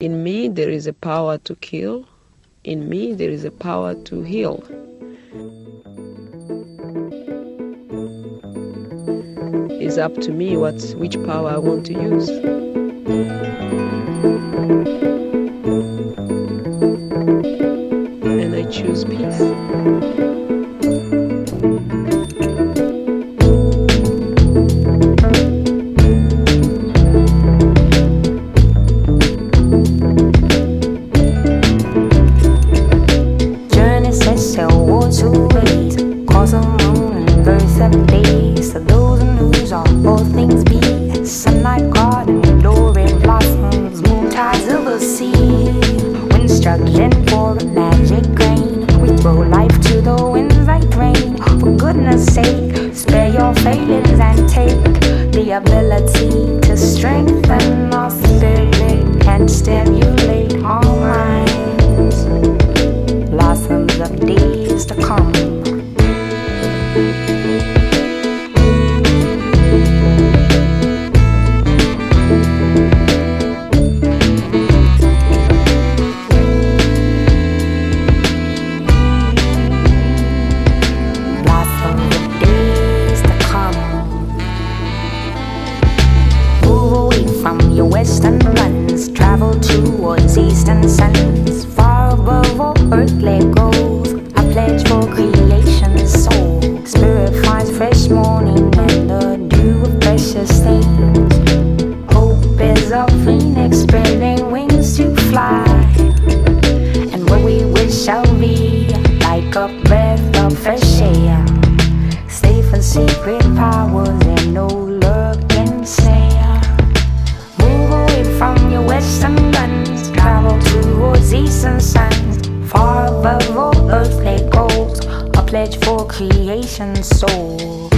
there is a power to kill. In me, there is a power to heal. It's up to me what which power I want to use. Says sail water ways, cause a moon and birds seven days. So those news are all things be. Sunlight garden, glory blossoms, moon tides of the sea. Wind struggling for a magic grain. We throw life to the winds like rain. For goodness sake, spare your failings and take the ability to strengthen our spirit and stimulate our runs. Travel towards eastern suns. Far above all earthly goals. I pledge for creation's soul. Spirit finds fresh morning and the dew of precious things. Towards eastern suns. Far above all earthly goals. A pledge for creation's soul.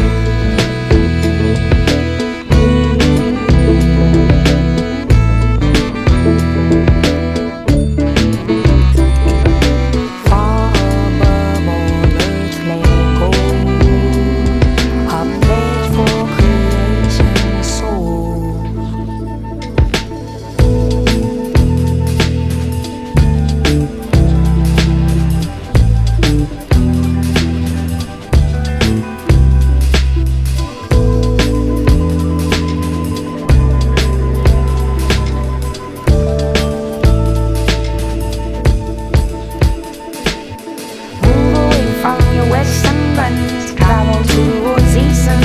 Travel towards eastern.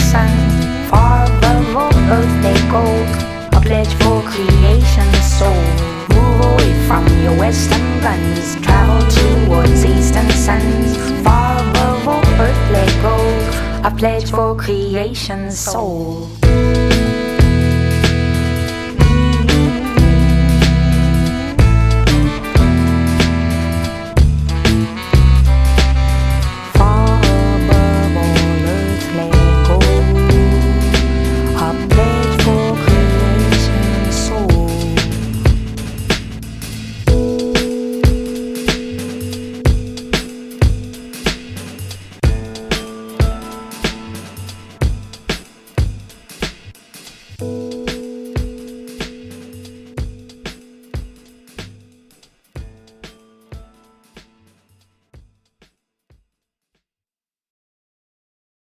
Far above all. A pledge for creation's soul. Move away from your western guns. Travel towards eastern suns. Far above all earthly goals. A pledge for creation's soul.